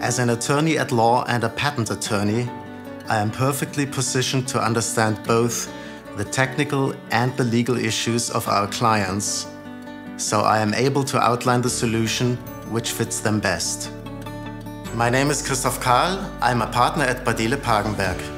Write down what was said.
As an attorney at law and a patent attorney, I am perfectly positioned to understand both the technical and the legal issues of our clients, so I am able to outline the solution which fits them best. My name is Christof Karl. I'm a partner at Bardehle Pagenberg.